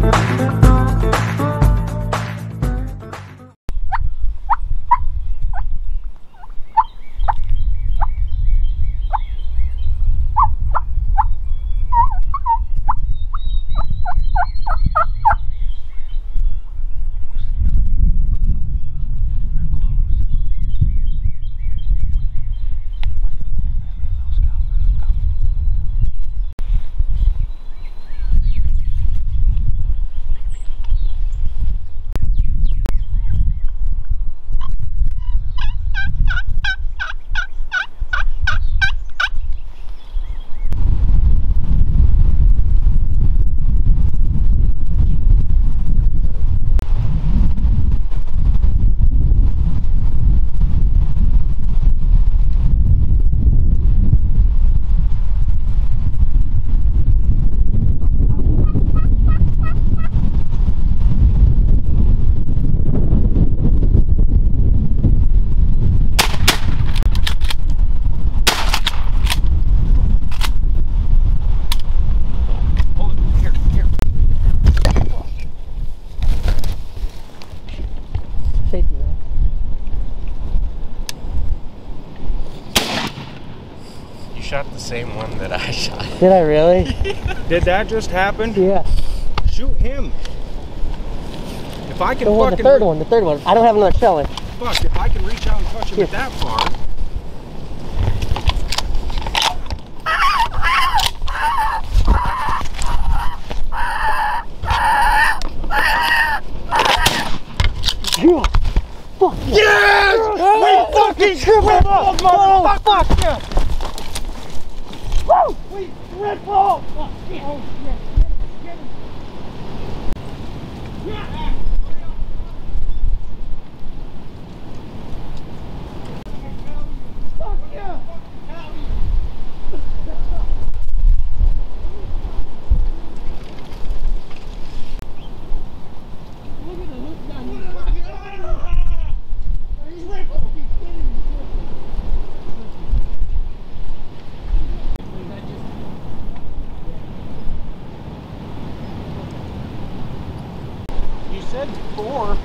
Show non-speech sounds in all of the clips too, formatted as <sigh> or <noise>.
thank you shot the same one that I <laughs> shot. Did I really? <laughs> Did that just happen? yeah. Shoot him. If I can The one, the third one, the third one. I don't have another shell in. Fuck, if I can reach out and touch him Here. at that far. Yeah. Fuck yeah. Yes! Oh, fucking triple Red ball, Bull, motherfucker. Oh, Woo! We Red Bull. Oh, shit. Oh, shit. Get him, get him. Yeah. Fuck yeah. Look at the hook down here. He's Red Bull. He's kidding me. You said four.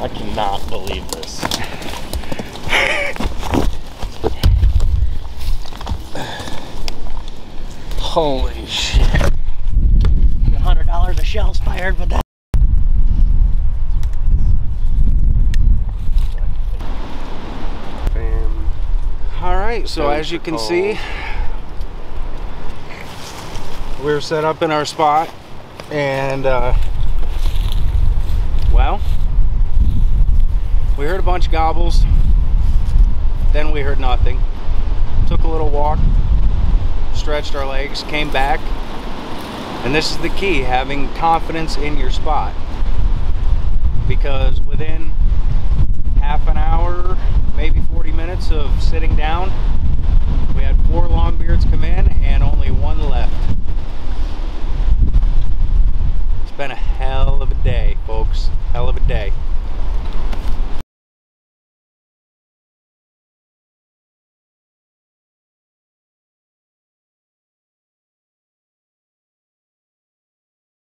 I cannot believe this. Holy shit. hundred dollars of shells fired, but that. Bam. All right, so Toes as you are can cold we were set up in our spot and uh, well we heard a bunch of gobbles then we heard nothing. Took a little walk stretched our legs came back and this is the key having confidence in your spot. Because within half an hour maybe 40 minutes of sitting down